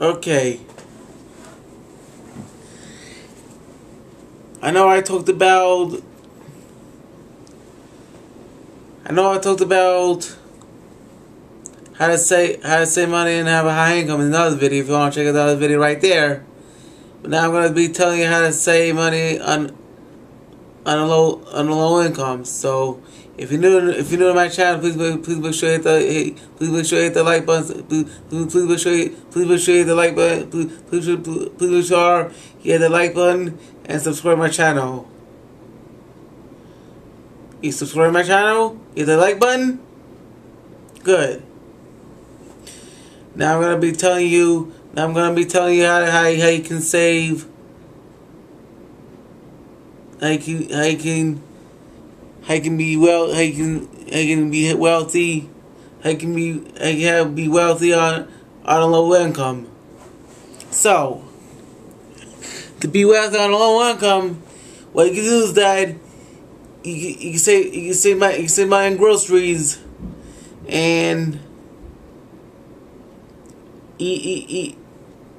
Okay. I know I talked about. I know I talked about how to say how to save money and have a high income in another video. If you want to check out other video right there. But now I'm going to be telling you how to save money on on a low on a low income. So if you're new, if you're new to my channel, please please make sure you hit the please make sure you hit the like button. Please, please, make sure you, please make sure you hit the like button. Please please please, make sure you hit the like button and subscribe my channel. You subscribe my channel. Hit the like button. Good. Now I'm gonna be telling you. Now I'm gonna be telling you how how, how you can save. How you can how you can you can be well you can you can be wealthy. You can be you can be wealthy on on a low income. So to be wealthy on a low income, what you can do is that you, you say you can say my you can say my groceries and eat eat eat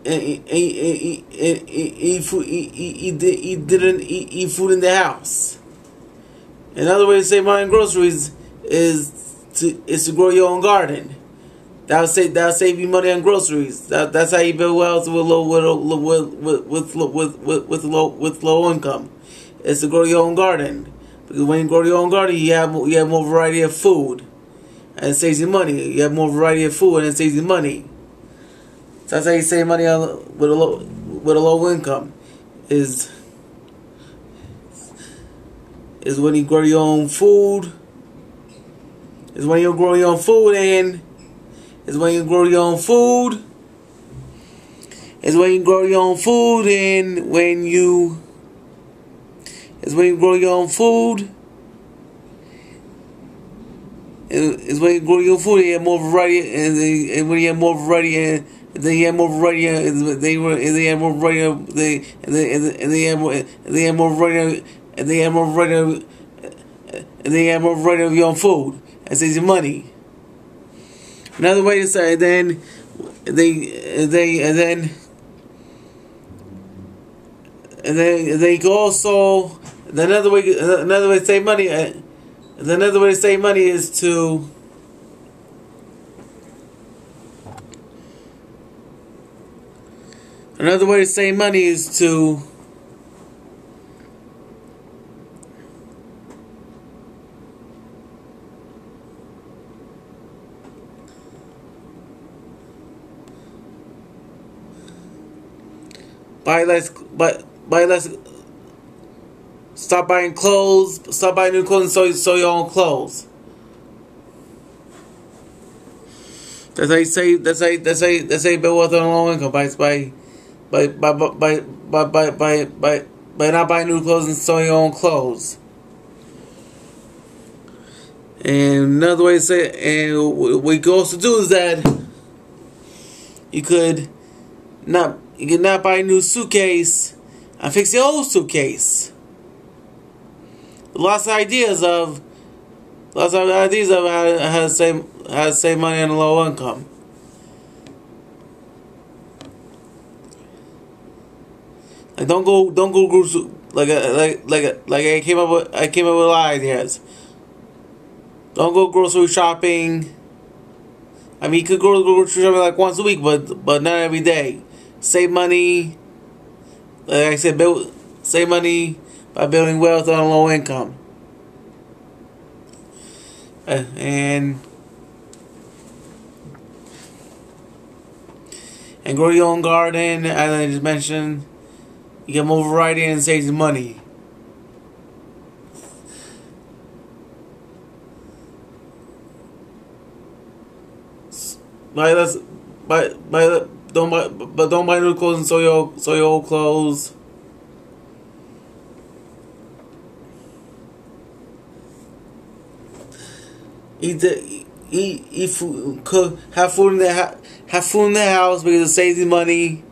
eat, eat, eat, eat, food, eat, eat, eat, didn't eat, eat food in the house. Another way to save money on groceries is to is to grow your own garden. That'll save that'll save you money on groceries. That, that's how you build wealth with low with with with with with, with low with low income. Is to grow your own garden. Because when you grow your own garden, you have you have more variety of food, and it saves you money. You have more variety of food, and it saves you money. So that's how you save money on, with a low with a low income. Is is when you grow your own food. Is when you grow your own food and is when you grow your own food. Is when you grow your own food and when you is when you grow your own food. Is when you grow your food, you have more variety, and, when you have more variety, and they have more variety, they were, they have more variety, they, and they, and they have more, they have more variety, and they have more variety, and they have more your own food. That saves you money. Another way to say, then they, they, and then, and then they also another way another way to save money uh, another way to save money is to another way to save money is to buy less buy, buy less Stop buying clothes. Stop buying new clothes and sew, sew your own clothes. That's how you say. That's how. That's how. That's how you build wealth on low income by by by by by by by by by, by not buying new clothes and sewing your own clothes. And another way to say, it, and what you could also do is that you could not you could not buy a new suitcase and fix the old suitcase lots of ideas of lots of ideas of how how to save how to save money on a low income. Like don't go don't go groups like a, like like a, like I came up with I came up with ideas. Don't go grocery shopping. I mean, you could go grocery shopping like once a week, but but not every day. Save money. Like I said, build save money by building wealth on a low income. Uh, and and grow your own garden, as I just mentioned. You get more variety and saves money. Buy by, by, buy, don't buy, but don't buy new clothes and sew your, sew your old clothes. eat the eat eat food, cook, have food in the ha- have food in the house because it saves you money.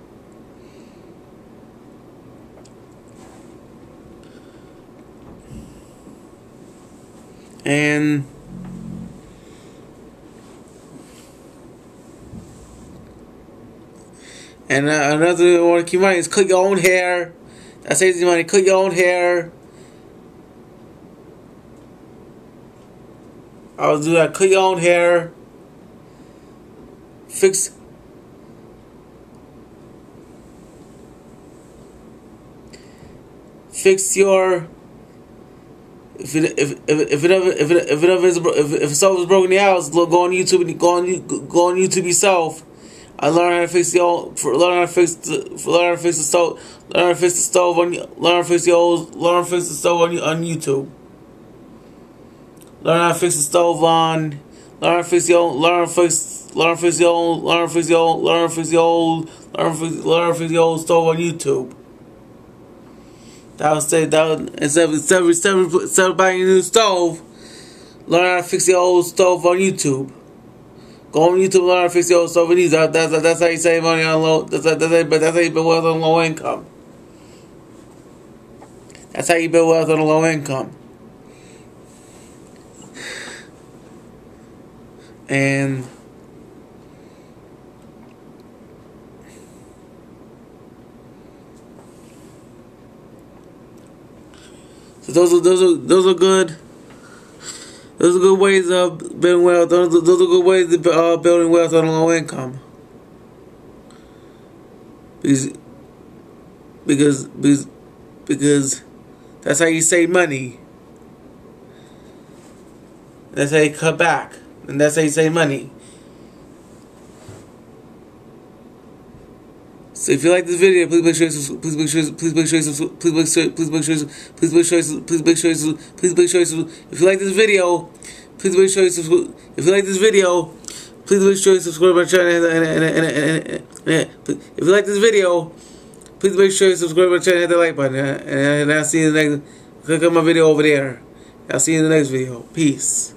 And And uh, another want to keep in mind is cut your own hair. That saves you money. Cut your own hair. I'll do that. Cut your own hair. Fix. Fix your. If it if if if it ever if it if it ever is if if is broken in the house, go on YouTube and go on go on YouTube yourself. I learned how to fix the old for learn how to fix the for learn how to fix the stove learn how to fix the stove on learn how to fix the old learn how to fix the stove on on YouTube. Learn how to fix the stove on learn how to fix the old learn how to fix learn how to fix the old learn how to fix the old learn how to fix the old learn how to fix, the old stove on YouTube. That would say that would, instead of instead of, instead of, instead of buying a new stove, learn how to fix the old stove on YouTube. Go on YouTube, learn fix old stove on YouTube. That's, that's, that's how you save money on low. That's, uh, that's, that's, that's how you build wealth on low income. That's how you build wealth on a low income. And So those are those are those are good. Those are good ways of building wealth. Those are, good ways of uh, building wealth on a low income. Because because because because that's how you save money. That's how you cut back, and that's how you save money. So if you like this video, please make sure you please make sure please make sure you please make sure please make sure please make sure please make sure please make sure if you like this video, please make sure you subscribe. if you like this video, please make sure you subscribe my channel and, if you like this video, please make sure you subscribe my channel and hit the like button and I'll see you in the next click on my video over there. I'll see you in the next video. Peace.